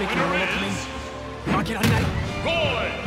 Mimic, you're opening. Rocket on night. Roy!